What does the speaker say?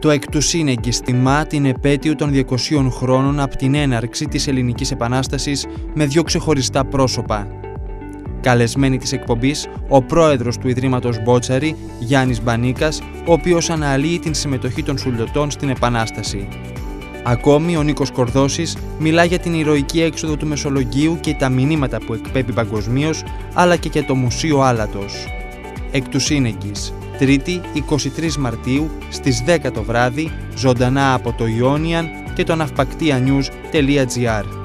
Το εκ του σύνεγγυς τιμά την επέτειο των 200 χρόνων από την έναρξη της Ελληνικής Επανάστασης με δύο ξεχωριστά πρόσωπα. Καλεσμένη της εκπομπής, ο πρόεδρος του Ιδρύματος Μπότσαρη, Γιάννης Μπανίκας, ο οποίος αναλύει την συμμετοχή των Σουλιωτών στην Επανάσταση. Ακόμη, ο Νίκος Κορδώσης μιλά για την ηρωική έξοδο του Μεσολογγίου και τα μηνύματα που εκπέμπει παγκοσμίως, αλλά και για το Μουσείο Άλατος. Εκ του σύνεγγυς, Τρίτη 23 Μαρτίου στις 10 το βράδυ, ζωντανά από το Ionian και το ναυπακτιanews.gr.